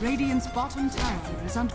Radiant's bottom tower is under.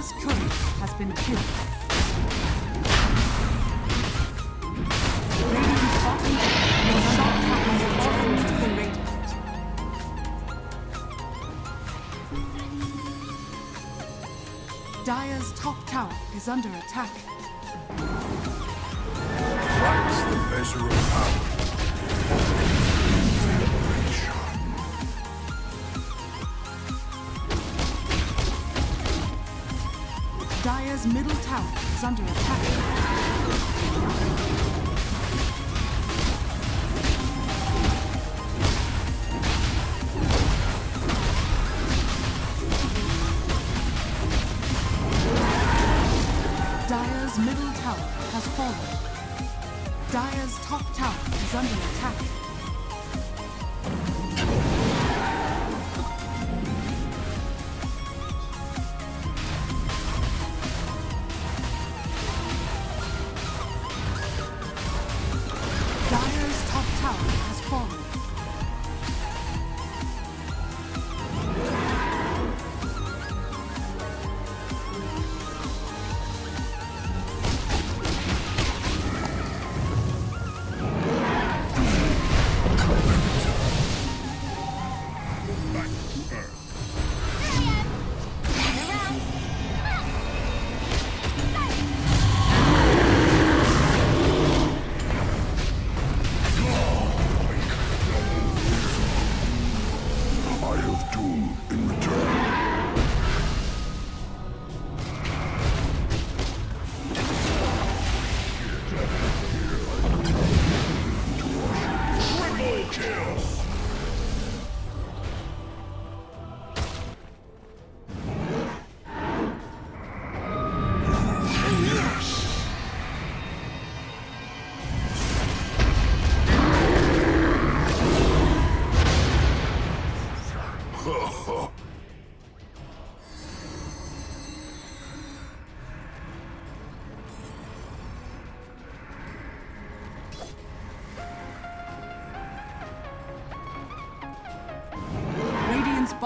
Dire's turret has been killed. Dire's top tower is under attack. Wax the measure of power. Dire's middle tower is under attack. Dire's middle tower has fallen. Dire's top tower is under attack.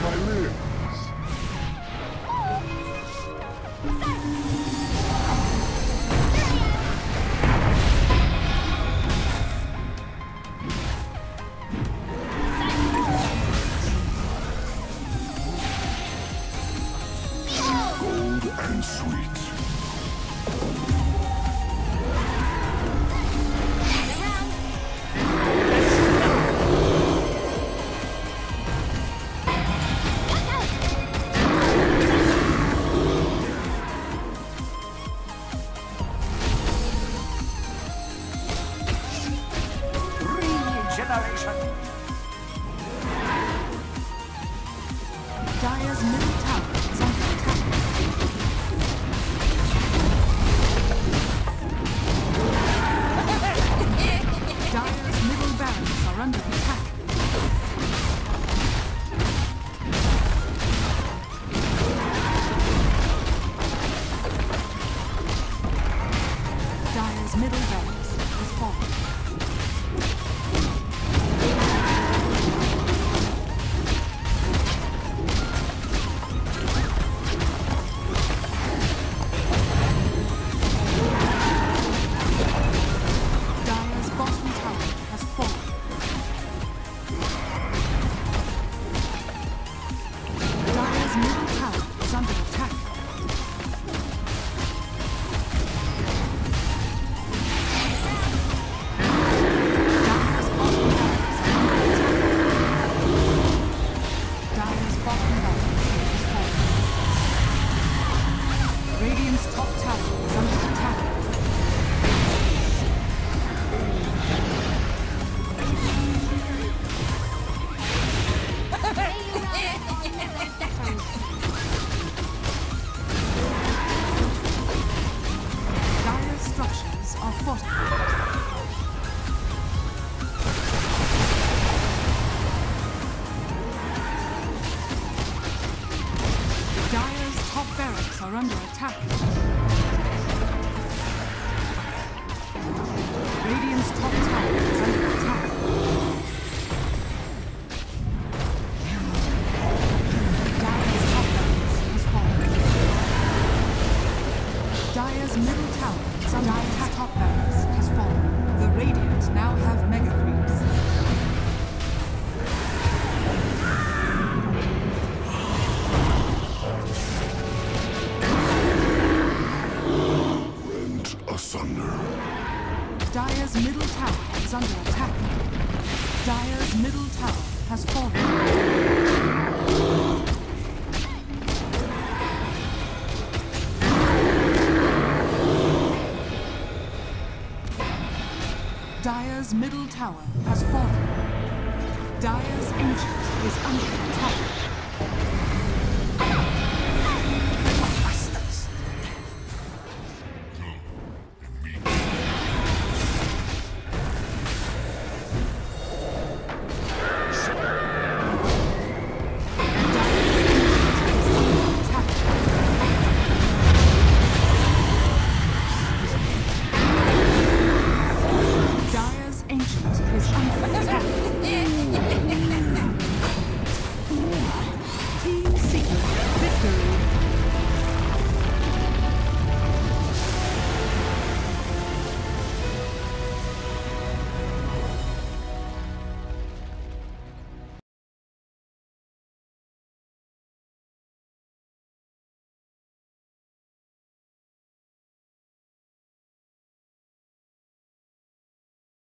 Warms my. Cold and sweet. Are under attack. Radiant's top tower is under attack. Dire's top. Dire's middle tower is under attack. Top has fallen. The Radiant now have asunder. Dire's middle tower is under attack. Dire's middle tower has fallen. Dire's middle tower has fallen. Dire's ancient is under attack.